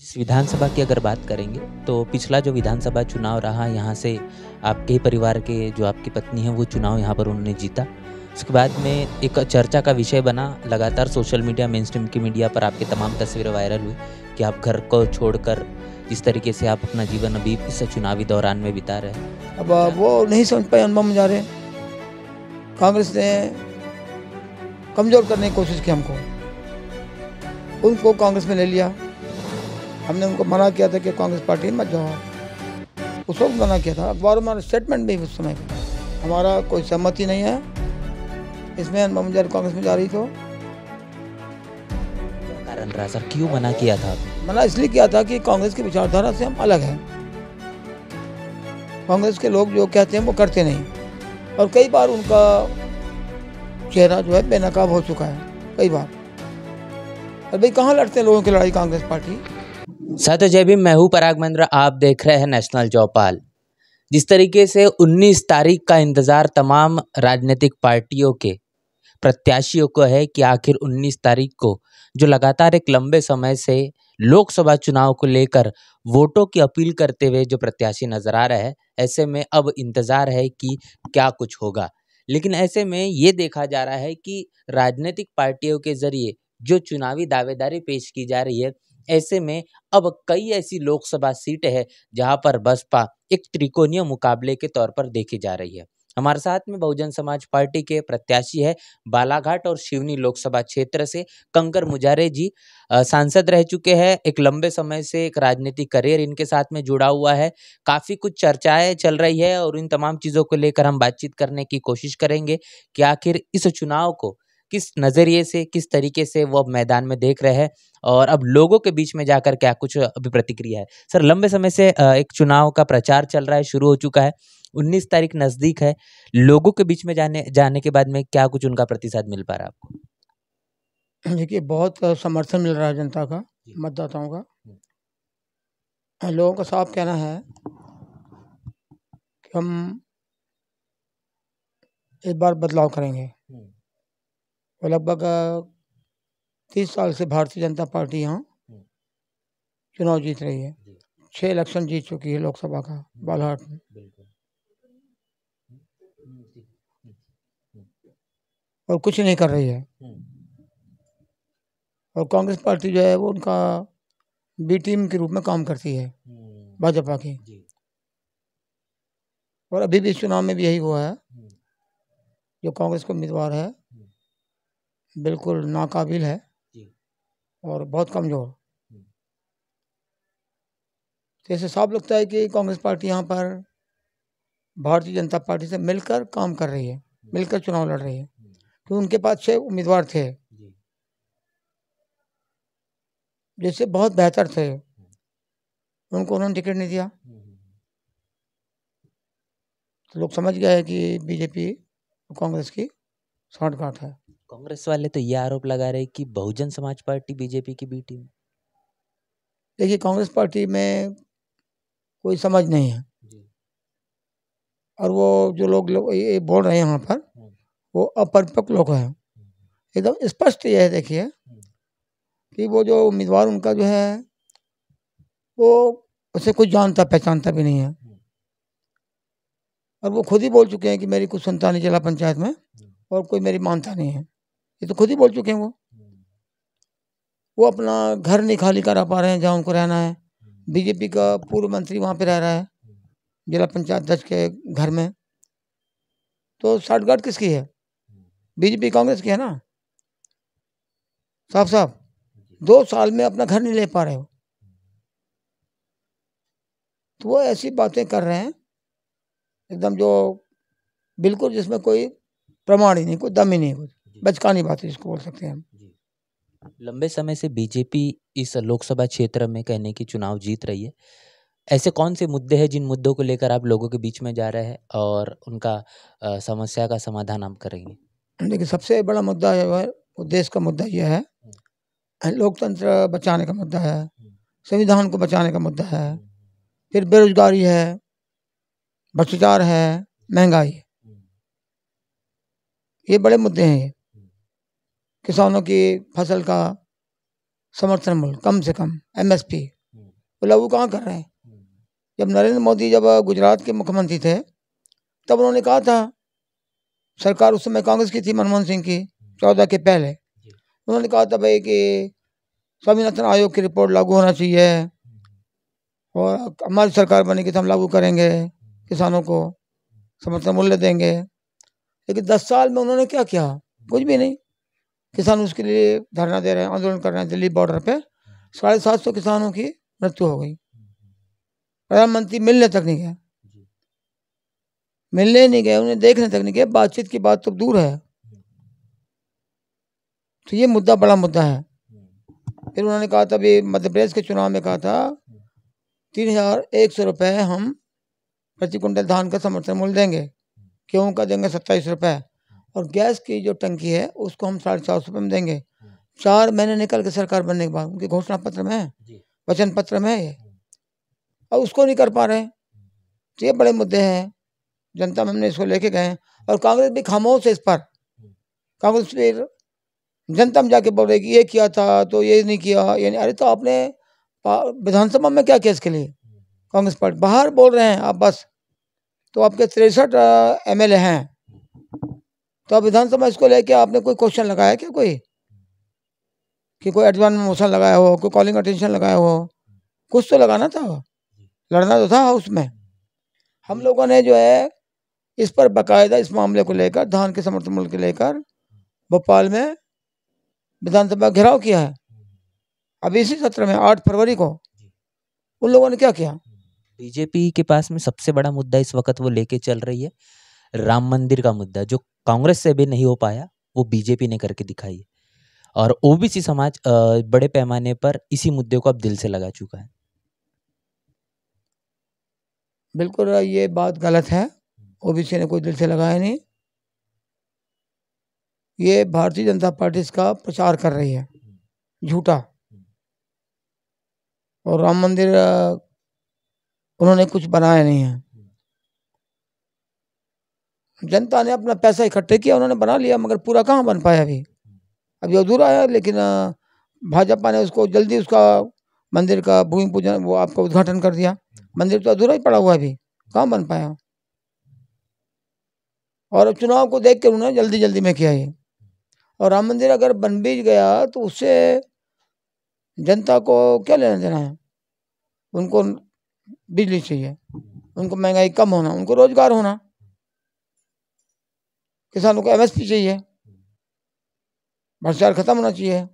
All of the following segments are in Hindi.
इस विधानसभा की अगर बात करेंगे तो पिछला जो विधानसभा चुनाव रहा, यहाँ से आपके परिवार के जो आपकी पत्नी है, वो चुनाव यहाँ पर उन्होंने जीता। उसके बाद में एक चर्चा का विषय बना, लगातार सोशल मीडिया मेन स्ट्रीम की मीडिया पर आपकी तमाम तस्वीरें वायरल हुई कि आप घर को छोड़कर जिस तरीके से आप अपना जीवन अभी इस चुनावी दौरान में बिता रहे अब वो नहीं समझ पाए, अनुभव रहे कांग्रेस ने कमज़ोर करने की कोशिश की हमको। उनको कांग्रेस में ले लिया। हमने उनको मना किया था कि कांग्रेस पार्टी मत जाओ। उस वक्त मना किया था। अखबारों में स्टेटमेंट भी उस समय हमारा कोई सहमति नहीं है। इसमें जा कांग्रेस में जा रही तो कारण रहा सर क्यों मना किया था? मना इसलिए किया था कि कांग्रेस की विचारधारा से हम अलग हैं। कांग्रेस के लोग जो कहते हैं वो करते नहीं। और कई बार उनका चेहरा जो है बेनकाब हो चुका है। कई बार। और भाई कहाँ लड़ते हैं लोगों की लड़ाई कांग्रेस पार्टी? साथ जय भीम, मैं हूँ पराग महेंद्र, आप देख रहे हैं नेशनल चौपाल। जिस तरीके से 19 तारीख का इंतज़ार तमाम राजनीतिक पार्टियों के प्रत्याशियों को है कि आखिर 19 तारीख को जो लगातार एक लंबे समय से लोकसभा चुनाव को लेकर वोटों की अपील करते हुए जो प्रत्याशी नज़र आ रहे हैं, ऐसे में अब इंतज़ार है कि क्या कुछ होगा। लेकिन ऐसे में ये देखा जा रहा है कि राजनीतिक पार्टियों के ज़रिए जो चुनावी दावेदारी पेश की जा रही है ऐसे में अब कई ऐसी लोकसभा सीटें हैं जहाँ पर बसपा एक त्रिकोणीय मुकाबले के तौर पर देखी जा रही है। हमारे साथ में बहुजन समाज पार्टी के प्रत्याशी है बालाघाट और शिवनी लोकसभा क्षेत्र से कंकर मुजारे जी। सांसद रह चुके हैं, एक लंबे समय से एक राजनीतिक करियर इनके साथ में जुड़ा हुआ है। काफ़ी कुछ चर्चाएँ चल रही है और इन तमाम चीज़ों को लेकर हम बातचीत करने की कोशिश करेंगे कि आखिर इस चुनाव को किस नज़रिए से किस तरीके से वो अब मैदान में देख रहे हैं और अब लोगों के बीच में जाकर क्या कुछ अभी प्रतिक्रिया है? सर लंबे समय से एक चुनाव का प्रचार चल रहा है शुरू हो चुका है उन्नीस तारीख नज़दीक है लोगों के बीच में जाने जाने के बाद में क्या कुछ उनका प्रतिशत मिल पा रहा है आपको? देखिए बहुत समर्थन मिल रहा है जनता का मतदाताओं का। लोगों का साफ़ कहना है कि हम इस बार बदलाव करेंगे। लगभग तीस साल से भारतीय जनता पार्टी यहाँ हम्म। चुनाव जीत रही है। छः इलेक्शन जीत चुकी है लोकसभा का हम्म। बालाघाट में। और कुछ नहीं कर रही है। हम्म। और कांग्रेस पार्टी जो है वो उनका बी टीम के रूप में काम करती है भाजपा की। और अभी भी चुनाव में भी यही हुआ है। जो कांग्रेस का उम्मीदवार है बिल्कुल नाकाबिल है। और बहुत कमज़ोर। हम्म। जैसे साफ़ लगता है कि कांग्रेस पार्टी यहाँ पर भारतीय जनता पार्टी से मिलकर काम कर रही है। मिलकर चुनाव लड़ रही है। तो उनके पास छः उम्मीदवार थे। जैसे बहुत बेहतर थे। उनको उन्होंने टिकट नहीं दिया। तो लोग समझ गए कि बीजेपी कांग्रेस की शॉर्टकट है। कांग्रेस वाले तो ये आरोप लगा रहे कि बहुजन समाज पार्टी बीजेपी की बी टीम। देखिए कांग्रेस पार्टी में कोई समझ नहीं है। और वो जो लोग लो, ये बोल रहे हैं यहाँ पर हम्म। वो अपरिपक्व लोग हैं। हम्म। एकदम स्पष्ट यह है देखिए हम्म। कि वो जो उम्मीदवार उनका जो है वो उसे कुछ जानता पहचानता भी नहीं है। और वो खुद ही बोल चुके हैं कि मेरी कुछ सुनता नहीं जिला पंचायत में और कोई मेरी मानता नहीं है। ये तो खुद ही बोल चुके हैं वो। वो अपना घर नहीं खाली करा पा रहे हैं, जहाँ उनको रहना है। बीजेपी का पूर्व मंत्री वहाँ पे रह रहा है, जिला पंचायत अध्यक्ष के घर में। तो साठगांठ किसकी है? बीजेपी कांग्रेस की है ना? साहब साहब दो साल में अपना घर नहीं ले पा रहे हो। तो वो ऐसी बातें कर रहे हैं, एकदम जो बिल्कुल जिसमें कोई प्रमाण ही नहीं, कोई दम ही नहीं कुछ। बचकानी बात जिसको बोल सकते हैं हम। लंबे समय से बीजेपी इस लोकसभा क्षेत्र में कहने की चुनाव जीत रही है। ऐसे कौन से मुद्दे हैं जिन मुद्दों को लेकर आप लोगों के बीच में जा रहे हैं और उनका आ, समस्या का समाधान आप करेंगे? देखिए सबसे बड़ा मुद्दा जो है वो देश का मुद्दा यह है। हम्म। लोकतंत्र बचाने का मुद्दा है। हम्म। संविधान को बचाने का मुद्दा है। हम्म। फिर बेरोजगारी है भ्रष्टाचार है महँगाई। ये बड़े मुद्दे हैं ये। किसानों की फ़सल का समर्थन मूल्य कम से कम एमएसपी वो लागू कहाँ कर रहे हैं? जब नरेंद्र मोदी जब गुजरात के मुख्यमंत्री थे तब उन्होंने कहा था सरकार उस समय कांग्रेस की थी मनमोहन सिंह की चौदह के पहले। उन्होंने कहा था भाई कि स्वामीनाथन आयोग की रिपोर्ट लागू होना चाहिए और हमारी सरकार बनेगी तो हम लागू करेंगे किसानों को समर्थन मूल्य देंगे। लेकिन दस साल में उन्होंने क्या किया? कुछ भी नहीं। किसान उसके लिए धरना दे रहे हैं आंदोलन कर रहे हैं दिल्ली बॉर्डर पे। साढ़े सात सौ किसानों की मृत्यु हो गई। प्रधानमंत्री मिलने तक नहीं गए। मिलने नहीं गए उन्हें देखने तक नहीं गए बातचीत की बात तो दूर है। तो ये मुद्दा बड़ा मुद्दा है। फिर उन्होंने कहा था अभी मध्य प्रदेश के चुनाव में कहा था तीन हज़ार एक सौ रुपये हम प्रति कुंटल धान का समर्थन मूल्य देंगे। गेहूँ का देंगे? सत्ताईस रुपये और गैस की जो टंकी है उसको हम साढ़े चार सौ रुपये में देंगे। चार महीने निकल के सरकार बनने के बाद उनके घोषणा पत्र में है? वचन पत्र में है और उसको नहीं कर पा रहे तो ये बड़े मुद्दे हैं। जनता में हमने इसको लेके गए हैं। और कांग्रेस भी खामोश है इस पर। कांग्रेस फिर जनता में जाके बोल रही कि ये किया था तो ये नहीं किया। ये नहीं अरे तो आपने विधानसभा में क्या किया इसके लिए? कांग्रेस पार्टी बाहर बोल रहे हैं आप बस। तो आपके तिरसठ एम हैं। तो आप विधानसभा इसको लेके आपने कोई क्वेश्चन लगाया क्या कोई? कि कोई एडवांस मोशन लगाया हो कोई कॉलिंग अटेंशन लगाया हो? कुछ तो लगाना था? लड़ना तो था हाउस में हम लोगों ने जो है इस पर बाकायदा इस मामले को लेकर धान के समर्थन मूल्य को लेकर भोपाल में विधानसभा घेराव किया है। अभी इसी सत्र में आठ फरवरी को उन लोगों ने क्या किया? बीजेपी के पास में सबसे बड़ा मुद्दा इस वक्त वो लेके चल रही है राम मंदिर का मुद्दा जो कांग्रेस से भी नहीं हो पाया वो बीजेपी ने करके दिखाई है। और ओबीसी समाज बड़े पैमाने पर इसी मुद्दे को अब दिल से लगा चुका है। बिल्कुल ये बात गलत है। ओबीसी ने कोई दिल से लगाया नहीं। ये भारतीय जनता पार्टी इसका प्रचार कर रही है। झूठा। और राम मंदिर उन्होंने कुछ बनाया नहीं है। जनता ने अपना पैसा इकट्ठे किया, उन्होंने बना लिया, मगर पूरा कहाँ बन पाया अभी? अभी अधूरा है, लेकिन भाजपा ने उसको जल्दी उसका मंदिर का भूमि पूजन, वो आपका उद्घाटन कर दिया। मंदिर तो अधूरा ही पड़ा हुआ अभी। कहाँ बन पाया? और चुनाव को देख कर उन्होंने जल्दी जल्दी में किया ये। और राम मंदिर अगर बन भी गया तो उससे जनता को क्या लेना देना है? उनको बिजली चाहिए, उनको महँगाई कम होना, उनको रोज़गार होना। किसानों को एमएसपी चाहिए। भ्रष्टाचार खत्म होना चाहिए।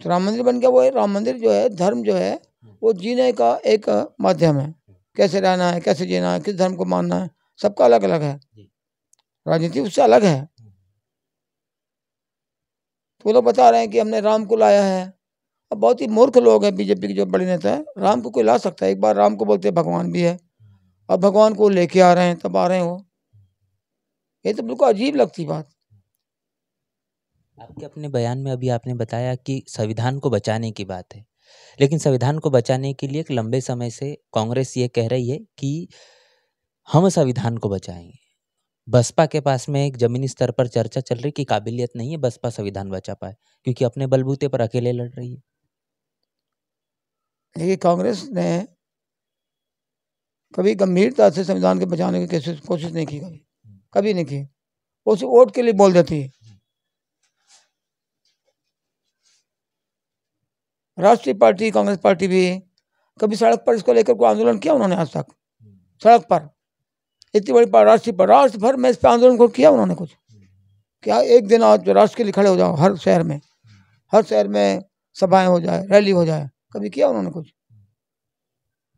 तो राम मंदिर बन गया वो है राम मंदिर जो है धर्म जो है वो जीने का एक माध्यम है। कैसे रहना है कैसे जीना है किस धर्म को मानना है सबका अलग अलग है राजनीति उससे अलग है। तो वो लोग बता रहे हैं कि हमने राम को लाया है। अब बहुत ही मूर्ख लोग हैं बीजेपी के जो बड़े नेता है। राम को कोई ला सकता है। एक बार राम को बोलते हैं भगवान भी है। और भगवान को लेके आ रहे हैं तब आ रहे हैं वो। ये तो बिल्कुल अजीब लगती बात। आपके अपने बयान में अभी आपने बताया कि संविधान को बचाने की बात है लेकिन संविधान को बचाने के लिए एक लंबे समय से कांग्रेस ये कह रही है कि हम संविधान को बचाएँगे। बसपा के पास में एक जमीनी स्तर पर चर्चा चल रही कि काबिलियत नहीं है बसपा संविधान बचा पाए क्योंकि अपने बलबूते पर अकेले लड़ रही है। देखिए कांग्रेस ने कभी गंभीरता से संविधान के बचाने की कोशिश नहीं की कभी। कभी नहीं की। वो सिर्फ़ वोट के लिए बोल देती। है राष्ट्रीय पार्टी, कांग्रेस पार्टी भी, कभी सड़क पर इसको लेकर कोई आंदोलन किया उन्होंने आज तक? सड़क पर। इतनी बड़ी राष्ट्रीय पर राष्ट्र भर में इस पर आंदोलन को किया उन्होंने कुछ? क्या एक दिन आज राष्ट्र के लिए खड़े हो जाओ, हर शहर में, हर शहर में सभाएँ हो जाए, रैली हो जाए, कभी किया उन्होंने कुछ?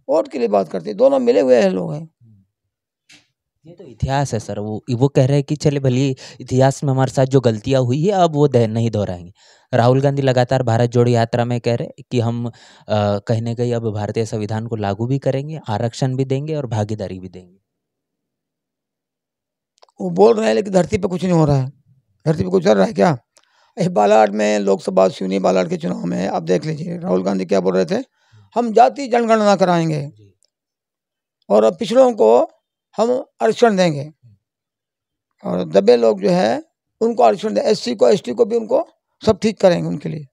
वोट के लिए बात करते, दोनों मिले हुए हैं लोग हैं। ये तो इतिहास है सर वो वो कह रहे हैं कि चले भले इतिहास में हमारे साथ जो गलतियाँ हुई है अब वो नहीं दोहराएँगे। राहुल गांधी लगातार भारत जोड़ो यात्रा में कह रहे हैं कि हम कहीं ना कहीं अब भारतीय संविधान को लागू भी करेंगे आरक्षण भी देंगे और भागीदारी भी देंगे। वो बोल रहे हैं लेकिन धरती पर कुछ नहीं हो रहा है। धरती पर कुछ चल रहा है क्या? बालाघाट में लोकसभा सिवनी बालाघाट के चुनाव में आप देख लीजिए राहुल गांधी क्या बोल रहे थे? हम जाति जनगणना कराएँगे। और पिछड़ों को हम आरक्षण देंगे। और दबे लोग जो है, उनको आरक्षण दें। एस को, एसटी को भी उनको सब ठीक करेंगे उनके लिए।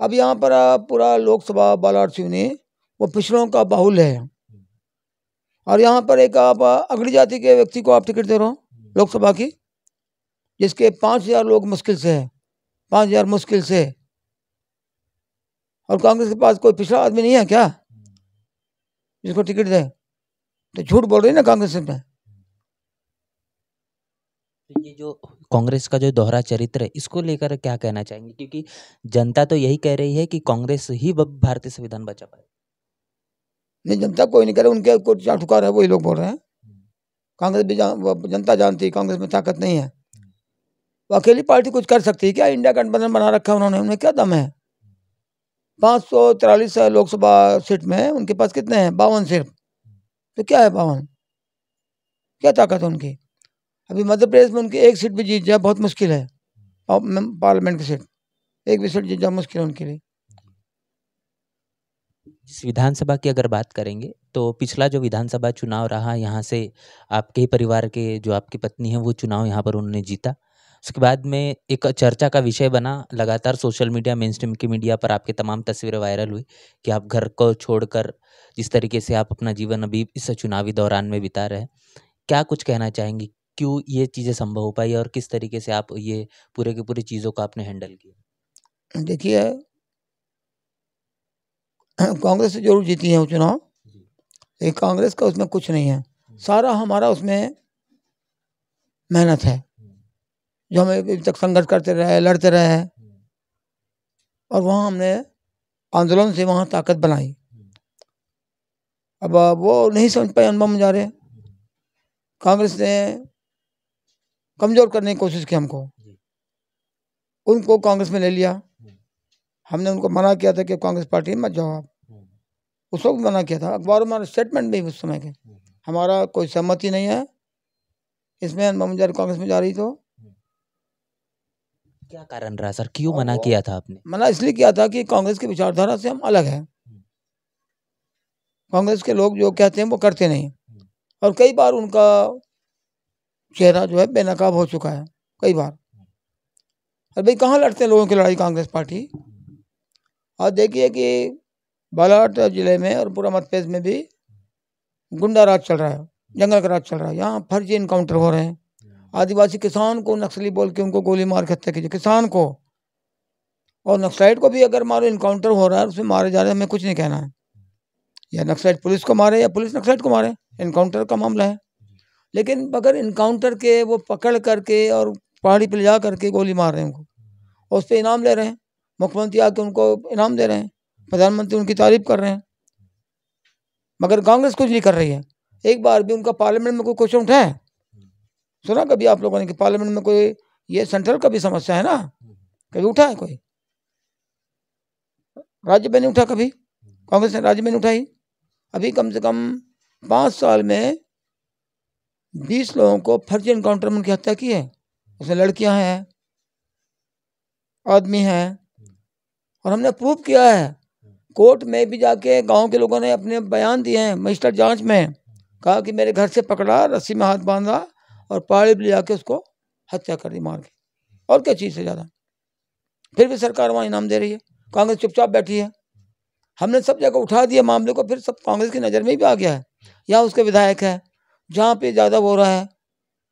अब यहाँ पर पूरा लोकसभा बालाट सिवनी वो पिछड़ों का बाहुल है। और यहाँ पर एक आप अगली जाति के व्यक्ति को आप टिकट दे रहे हो, लोकसभा की, जिसके पाँच हज़ार लोग मुश्किल से है। पाँच हज़ार मुश्किल से। और कांग्रेस के पास कोई पिछड़ा आदमी नहीं है क्या? जिसको टिकट दे। तो झूठ बोल रही ना कांग्रेस में? तो ये जो कांग्रेस का जो दोहरा चरित्र है इसको लेकर क्या कहना चाहेंगे? क्योंकि जनता तो यही कह रही है कि कांग्रेस ही भारतीय संविधान बचा पाए। नहीं जनता कोई नहीं कह रहा उनके ठुकार है वही लोग बोल रहे हैं। कांग्रेस भी जान, जनता जानती है कांग्रेस में ताकत नहीं है। वो अकेली पार्टी कुछ कर सकती है क्या? इंडिया गठबंधन बना रखा है उन्होंने उन्हें क्या दम है? पाँच सौ तिरालीस लोकसभा सीट में उनके पास कितने हैं? बावन सिर्फ़। तो क्या है पवन? क्या ताकत है उनकी? अभी मध्य प्रदेश में उनकी एक सीट भी जीत जाए बहुत मुश्किल है। पार्लियामेंट की सीट। एक भी सीट जीत जाए मुश्किल है उनके लिए। विधानसभा की अगर बात करेंगे तो पिछला जो विधानसभा चुनाव रहा, यहाँ से आपके ही परिवार के जो आपकी पत्नी है, वो चुनाव यहाँ पर उन्होंने जीता। उसके बाद में एक चर्चा का विषय बना लगातार सोशल मीडिया मेन स्ट्रीम की मीडिया पर आपके तमाम तस्वीरें वायरल हुई कि आप घर को छोड़कर जिस तरीके से आप अपना जीवन अभी इस चुनावी दौरान में बिता रहे हैं क्या कुछ कहना चाहेंगे? क्यों ये चीज़ें संभव हो पाई और किस तरीके से आप ये पूरे के पूरी चीज़ों को आपने हैंडल किया? देखिए कांग्रेस ज़रूर जीती है वो चुनाव। लेकिन कांग्रेस का उसमें कुछ नहीं है। सारा हमारा उसमें मेहनत है। जो हमें अभी तक संघर्ष करते रहे, लड़ते रहे हैं। और वहाँ हमने आंदोलन से वहाँ ताकत बनाई। अब वो नहीं समझ पाए अनुभव रहे कांग्रेस ने कमज़ोर करने की कोशिश की हमको। उनको कांग्रेस में ले लिया। हमने उनको मना किया था कि कांग्रेस पार्टी मत जाओ आप। उस वक्त मना किया था। अखबारों में स्टेटमेंट भी उस समय के। हमारा कोई सहमति नहीं है। इसमें ममजार कांग्रेस में जा रही तो क्या कारण रहा सर? क्यों मना किया था आपने? मना इसलिए किया था कि कांग्रेस की विचारधारा से हम अलग हैं। कांग्रेस के लोग जो कहते हैं वो करते नहीं। और कई बार उनका चेहरा जो है बेनकाब हो चुका है कई बार। और भाई कहाँ लड़ते हैं लोगों की लड़ाई कांग्रेस पार्टी? और देखिए कि बालाघाट ज़िले में और पूरा प्रदेश में भी गुंडा राज चल रहा है जंगल का राज चल रहा है। यहाँ फर्जी इनकाउंटर हो रहे हैं। आदिवासी किसान को नक्सली बोल के उनको गोली मार के हत्या कीजिए किसान को। और नक्सलाइट को भी अगर मारो इनकाउंटर हो रहा है, उसमें मारे जा रहे हैं, हमें कुछ नहीं कहना है। या नक्सलाइट पुलिस को मारे, या पुलिस नक्सलाइट को मारे इनकाउंटर का मामला है। लेकिन अगर इनकाउंटर के वो पकड़ करके और पहाड़ी पर जा करके गोली मार रहे हैं उनको, और उस पर इनाम ले रहे हैं, मुख्यमंत्री आके उनको इनाम दे रहे हैं, प्रधानमंत्री उनकी तारीफ़ कर रहे हैं, मगर कांग्रेस कुछ नहीं कर रही है। एक बार भी उनका पार्लियामेंट में कोई क्वेश्चन उठा है सुना कभी आप लोगों ने कि पार्लियामेंट में कोई ये सेंट्रल का भी समस्या है ना? कभी उठा है कोई? राज्य में नहीं उठा कभी? कांग्रेस ने राज्य में नहीं उठाई? अभी कम से कम पाँच साल में बीस लोगों को फर्जी इनकाउंटर में उनकी हत्या की है। उसमें लड़कियाँ हैं, आदमी हैं, और हमने प्रूव किया है। कोर्ट में भी जाके गाँव के लोगों ने अपने बयान दिए हैं, मजिस्ट्रेट जाँच में, कहा कि मेरे घर से पकड़ा, रस्सी में हाथ बांधा और पहाड़ी पर ले जाके उसको हत्या कर दी मार के। और क्या चीज़ है ज़्यादा? फिर भी सरकार वहाँ इनाम दे रही है। कांग्रेस चुपचाप बैठी है। हमने सब जगह उठा दिया मामले को, फिर सब कांग्रेस की नज़र में भी आ गया है। यहाँ उसके विधायक है, जहाँ पे ज़्यादा हो रहा है,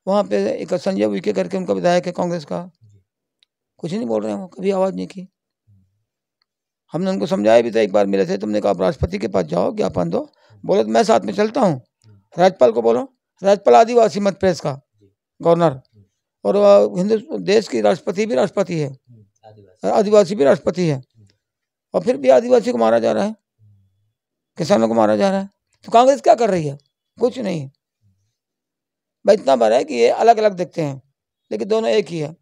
वहाँ पे एक संजय विके करके उनका विधायक है कांग्रेस का। कुछ नहीं बोल रहे हैं वो, कभी आवाज़ नहीं की। हमने उनको समझाया भी था, एक बार मिले थे, तुमने कहा राष्ट्रपति के पास जाओ, ज्ञापन दो। बोलो तो मैं साथ में चलता हूँ। राज्यपाल को बोलो। राज्यपाल आदिवासी मध्य प्रदेश का। गवर्नर। और हिंदू देश की राष्ट्रपति भी राष्ट्रपति है। आदिवासी। भी राष्ट्रपति है। और फिर भी आदिवासी को मारा जा रहा है। किसानों को मारा जा रहा है। तो कांग्रेस क्या कर रही है? कुछ नहीं भाई इतना बड़ा है कि ये अलग अलग देखते हैं। लेकिन दोनों एक ही है।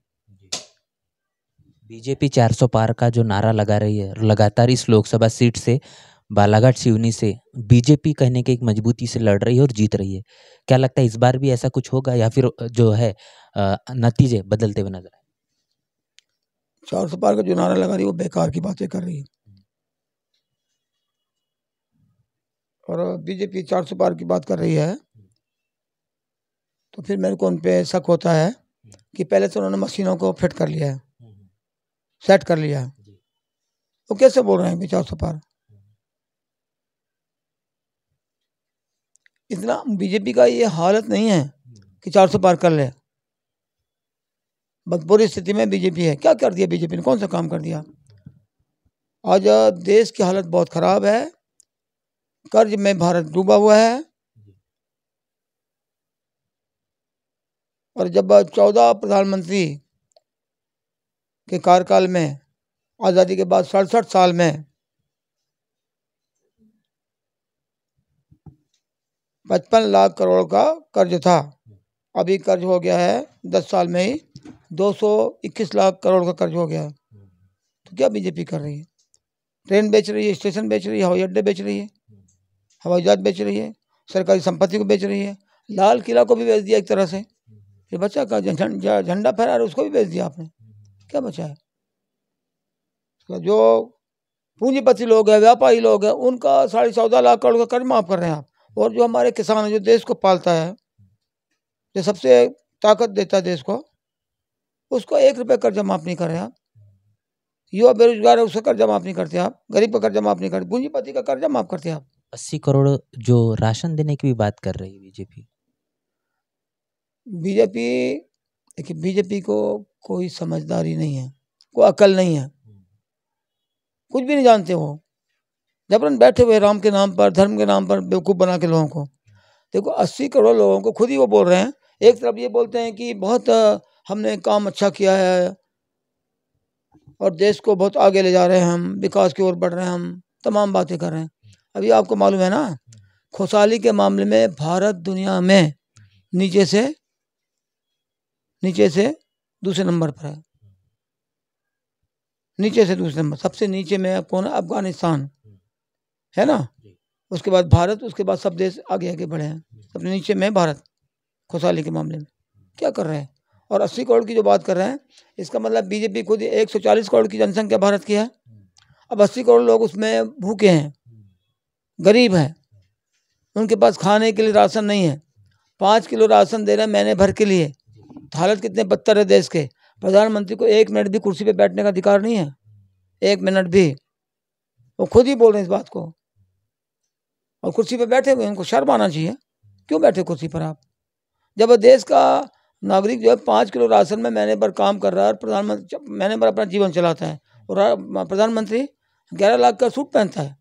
बीजेपी 400 पार का जो नारा लगा रही है लगातार इस लोकसभा सीट से बालाघाट सिवनी से बीजेपी कहने के एक मजबूती से लड़ रही है और जीत रही है। क्या लगता है इस बार भी ऐसा कुछ होगा या फिर जो है नतीजे बदलते हुए नज़र आए? चार सौ पार का जो नारा लगा रही है वो बेकार की बातें कर रही है। और बीजेपी चार सौ पार की बात कर रही है तो फिर मेरे को उन पर शक होता है कि पहले तो उन्होंने मशीनों को फिट कर लिया है सेट कर लिया है। वो कैसे बोल रहे हैं चार सौ पार? इतना बीजेपी का ये हालत नहीं है कि चार सौ पार कर ले। बस बुरी स्थिति में बीजेपी है। क्या कर दिया बीजेपी ने? कौन सा काम कर दिया? आज देश की हालत बहुत खराब है। कर्ज में भारत डूबा हुआ है। और जब चौदह प्रधानमंत्री के कार्यकाल में, आज़ादी के बाद सड़सठ साल में पचपन लाख करोड़ का कर्ज था। अभी कर्ज हो गया है दस साल में ही, दो सौ इक्कीस लाख करोड़ का कर्ज हो गया है। तो क्या बीजेपी कर रही है? ट्रेन बेच रही है, स्टेशन बेच रही है, हवाई अड्डे बेच रही है, हवाई जहाज़ बेच रही है, सरकारी संपत्ति को बेच रही है, लाल किला को भी बेच दिया एक तरह से। फिर बच्चा का झंडा फहरा रहा उसको भी बेच दिया आपने। क्या बचा है? जो पूंजीपति लोग हैं, व्यापारी लोग हैं, उनका साढ़े चौदह लाख करोड़ का कर्ज माफ़ कर रहे हैं आप। और जो हमारे किसान है जो देश को पालता है जो सबसे ताकत देता है देश को उसको एक रुपये कर्जा माफ़ नहीं कर रहे आप। युवा बेरोजगार है उसका कर्जा माफ़ नहीं करते आप। गरीब का कर्जा माफ़ नहीं करते पूंजीपति का कर्जा माफ़ करते आप। अस्सी करोड़ जो राशन देने की भी बात कर रही है बीजेपी। बीजेपी देखिए बीजेपी को कोई समझदारी नहीं है कोई अकल नहीं है। कुछ भी नहीं जानते वो। जबरन बैठे हुए राम के नाम पर, धर्म के नाम पर बेवकूफ़ बना के लोगों को। देखो, अस्सी करोड़ लोगों को खुद ही वो बोल रहे हैं। एक तरफ़ ये बोलते हैं कि बहुत हमने काम अच्छा किया है और देश को बहुत आगे ले जा रहे हैं हम, विकास की ओर बढ़ रहे हैं हम, तमाम बातें कर रहे हैं। अभी आपको मालूम है ना, खुशहाली के मामले में भारत दुनिया में नीचे से नीचे से दूसरे नंबर पर है। नीचे से दूसरे नंबर, सबसे नीचे में कौन? है अफ़गानिस्तान। है ना? उसके बाद भारत उसके बाद सब देश आगे आगे बढ़े हैं। सबसे नीचे में भारत खुशहाली के मामले में। क्या कर रहे हैं? और अस्सी करोड़ की जो बात कर रहे हैं इसका मतलब बीजेपी खुद एक सौ चालीस करोड़ की जनसंख्या भारत की है। अब अस्सी करोड़ लोग उसमें भूखे हैं गरीब हैं। उनके पास खाने के लिए राशन नहीं है। पाँच किलो राशन दे रहे हैं महीने भर के लिए। हालत कितने बदतर है देश के। प्रधानमंत्री को एक मिनट भी कुर्सी पे बैठने का अधिकार नहीं है। एक मिनट भी। वो खुद ही बोल रहे हैं इस बात को। और कुर्सी पर बैठे हुए उनको शर्म आना चाहिए। क्यों बैठे कुर्सी पर आप? जब देश का नागरिक जो है, पाँच किलो राशन में महीने पर काम कर रहा है और प्रधानमंत्री महीने पर अपना जीवन चलाता है और प्रधानमंत्री ग्यारह लाख का सूट पहनता है।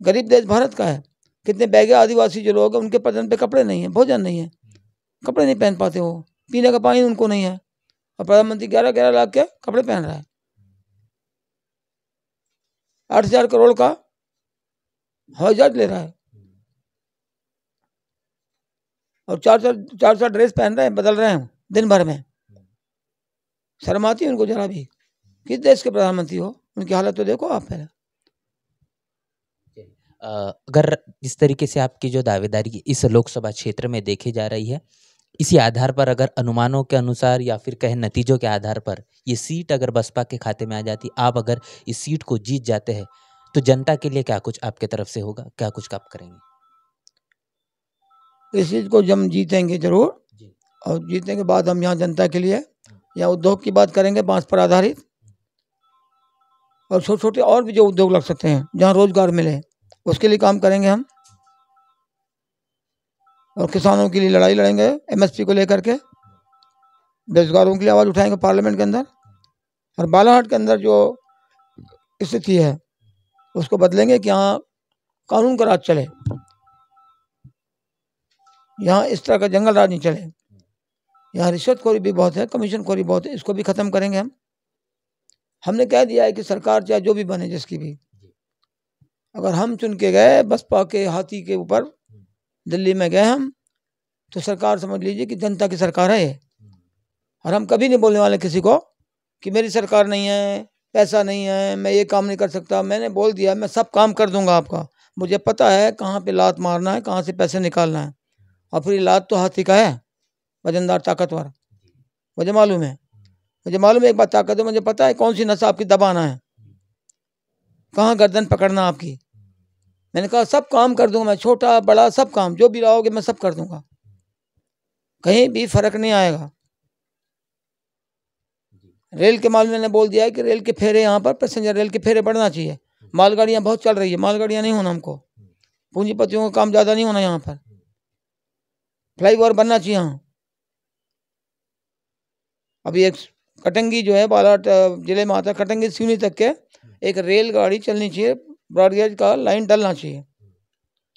गरीब देश भारत का है। कितने बैगे आदिवासी जो लोग हैं, उनके बदन पे कपड़े नहीं हैं, भोजन नहीं है। कपड़े नहीं पहन पाते वो। पीने का पानी उनको नहीं है। और प्रधानमंत्री ग्यारह ग्यारह लाख के कपड़े पहन रहा है। आठ हज़ार करोड़ का हवाई जहाज़ ले रहा है। और चार चार चार चार ड्रेस पहन रहे हैं, बदल रहे हैं दिन भर में। शर्म आती है उनको जरा भी। किस देश के प्रधानमंत्री हो? उनकी हालत तो देखो आप पहले। अगर जिस तरीके से आपकी जो दावेदारी इस लोकसभा क्षेत्र में देखी जा रही है, इसी आधार पर अगर अनुमानों के अनुसार या फिर कहे नतीजों के आधार पर ये सीट अगर बसपा के खाते में आ जाती, आप अगर इस सीट को जीत जाते हैं तो जनता के लिए क्या कुछ आपके तरफ़ से होगा? क्या कुछ आप करेंगे? इस चीज़ को जब जीतेंगे ज़रूर और जीतने के बाद हम यहाँ जनता के लिए। या उद्योग की बात करेंगे बाँस पर आधारित। और छोटे छोटे और भी जो उद्योग लग सकते हैं जहाँ रोज़गार मिले उसके लिए काम करेंगे हम। और किसानों के लिए लड़ाई लड़ेंगे एमएसपी को लेकर के। बेरोजगारों के लिए आवाज़ उठाएँगे पार्लियामेंट के अंदर। और बालाघाट के अंदर जो स्थिति है उसको बदलेंगे कि यहाँ कानून का राज चले। यहाँ इस तरह का जंगल राज नहीं चले। यहाँ रिश्वतखोरी भी बहुत है कमीशन खोरी बहुत है इसको भी ख़त्म करेंगे हम। हमने कह दिया है कि सरकार चाहे जो भी बने जिसकी भी। अगर हम चुन के गए बसपा के हाथी के ऊपर दिल्ली में गए हम तो सरकार समझ लीजिए कि जनता की सरकार है ये। और हम कभी नहीं बोलने वाले किसी को कि मेरी सरकार नहीं है पैसा नहीं है, मैं ये काम नहीं कर सकता। मैंने बोल दिया, मैं सब काम कर दूँगा आपका। मुझे पता है कहाँ पे लात मारना है, कहाँ से पैसे निकालना है। और फिर लात तो हाथी का है, वजनदार, ताकतवर। मुझे मालूम है। मुझे मालूम है एक बात ताकत है, मुझे पता है कौन सी नशा आपकी दबाना है। कहाँ गर्दन पकड़ना आपकी। मैंने कहा, सब काम कर दूँगा मैं, छोटा, बड़ा, सब काम, जो भी लाओगे मैं सब कर दूँगा। कहीं भी फ़र्क नहीं आएगा। रेल के मामले ने बोल दिया है कि रेल के फेरे यहाँ पर पैसेंजर रेल के फेरे बढ़ना चाहिए। मालगाड़ियाँ बहुत चल रही है, मालगाड़ियाँ नहीं होना हमको। पूंजीपतियों का काम ज़्यादा नहीं होना यहाँ पर। फ्लाई ओवर बनना चाहिए यहाँ। अभी एक कटंगी जो है बालाट ज़िले में आता है, कटंगी सिवनी तक के एक रेलगाड़ी चलनी चाहिए, ब्रॉडगेज का लाइन डलना चाहिए।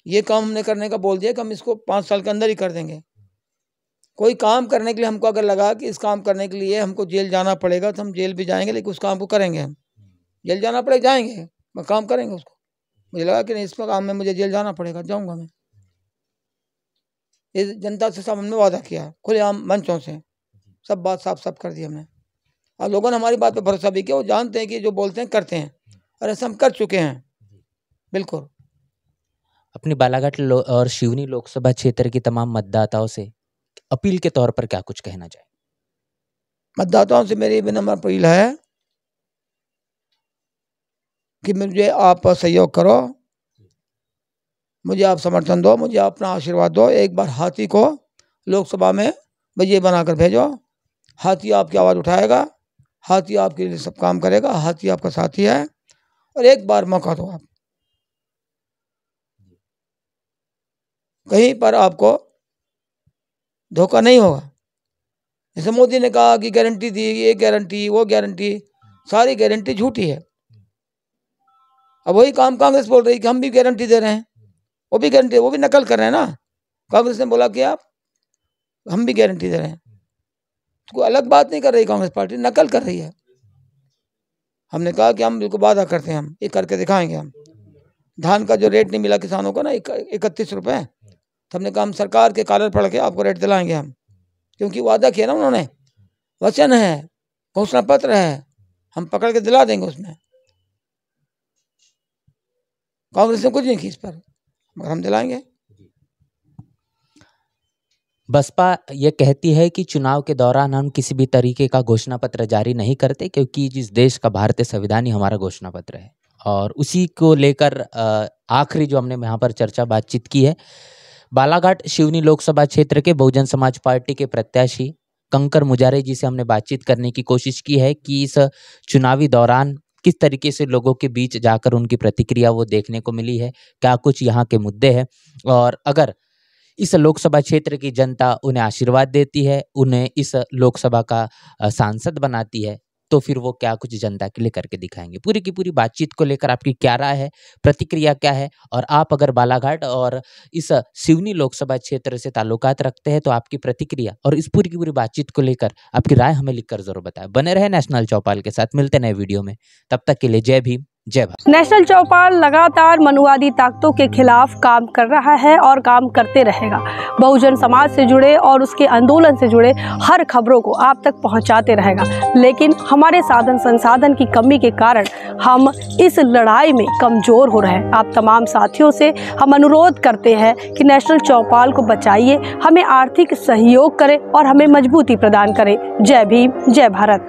ये काम हमने करने का बोल दिया कि हम इसको पाँच साल के अंदर ही कर देंगे। कोई काम करने के लिए हमको अगर लगा कि इस काम करने के लिए हमको जेल जाना पड़ेगा तो हम जेल भी जाएँगे, लेकिन उस काम को करेंगे हम। जेल जाना पड़ेगा जाएँगे। मैं काम करेंगे उसको। मुझे लगा कि नहीं, इस काम में मुझे जेल जाना पड़ेगा, जाऊँगा मैं। ये जनता से सब हमने वादा किया, खुलेआम मंचों से। सब बात साफ़ साफ़ कर दी हमने। और लोगों ने हमारी बात पर भरोसा भी किया, वो जानते हैं कि जो बोलते हैं, करते हैं। और ऐसा हम कर चुके हैं। बिल्कुल। अपनी बालाघाट और शिवनी लोकसभा क्षेत्र की तमाम मतदाताओं से अपील के तौर पर क्या कुछ कहना चाहे? मतदाताओं से मेरी विनम्र अपील है कि मुझे आप सहयोग करो। मुझे आप समर्थन दो, मुझे अपना आशीर्वाद दो। एक बार हाथी को लोकसभा में विजय बनाकर भेजो। हाथी आपकी आवाज़ उठाएगा, हाथी आपके लिए सब काम करेगा, हाथी आपका साथी है। और एक बार मौका दो आप। कहीं पर आपको धोखा नहीं होगा। जैसे मोदी ने कहा कि गारंटी दी, ये गारंटी वो गारंटी सारी गारंटी झूठी है। अब वही काम कांग्रेस बोल रही कि हम भी गारंटी दे रहे हैं। वो भी गारंटी वो भी नकल कर रहे हैं ना। कांग्रेस ने बोला कि आप, हम भी गारंटी दे रहे हैं। तो कोई अलग बात नहीं कर रही कांग्रेस पार्टी, नकल कर रही है। हमने कहा कि हम बिल्कुल वादा करते हैं हम, ये करके दिखाएँगे हम। धान का जो रेट नहीं मिला किसानों को ना इकतीस रुपये तो हमने कहा, हम सरकार के कॉलर पढ़ के आपको रेट दिलाएँगे हम। क्योंकि वादा किया ना उन्होंने। वचन है, घोषणा पत्र है, हम पकड़ के दिला देंगे उसमें। कांग्रेस ने कुछ नहीं की इस पर, मगर हम दिलाएँगे। बसपा ये कहती है कि चुनाव के दौरान हम किसी भी तरीके का घोषणा पत्र जारी नहीं करते, क्योंकि जिस देश का भारतीय संविधान ही हमारा घोषणा पत्र है। और उसी को लेकर आखिरी जो हमने यहाँ पर चर्चा बातचीत की है बालाघाट शिवनी लोकसभा क्षेत्र के बहुजन समाज पार्टी के प्रत्याशी कंकर मुजारे जी से हमने बातचीत करने की कोशिश की है कि इस चुनावी दौरान किस तरीके से लोगों के बीच जाकर उनकी प्रतिक्रिया वो देखने को मिली है, क्या कुछ यहाँ के मुद्दे हैं और अगर इस लोकसभा क्षेत्र की जनता उन्हें आशीर्वाद देती है, उन्हें इस लोकसभा का सांसद बनाती है तो फिर वो क्या कुछ जनता के लिए करके दिखाएँगे। पूरी की पूरी बातचीत को लेकर आपकी क्या राय है? प्रतिक्रिया क्या है? और आप अगर बालाघाट और इस सिवनी लोकसभा क्षेत्र से ताल्लुकात रखते हैं तो आपकी प्रतिक्रिया और इस पूरी की पूरी बातचीत को लेकर आपकी राय हमें लिखकर ज़रूर बताएँ। बने रहे नेशनल चौपाल के साथ, मिलते नए वीडियो में। तब तक के लिए जय भीम। जय भारत। नेशनल चौपाल लगातार मनुवादी ताकतों के खिलाफ काम कर रहा है और काम करते रहेगा। बहुजन समाज से जुड़े और उसके आंदोलन से जुड़े हर खबरों को आप तक पहुंचाते रहेगा। लेकिन हमारे साधन संसाधन की कमी के कारण हम इस लड़ाई में कमज़ोर हो रहे हैं। आप तमाम साथियों से हम अनुरोध करते हैं कि नेशनल चौपाल को बचाइए, हमें आर्थिक सहयोग करें और हमें मजबूती प्रदान करें। जय भीम, जय भारत।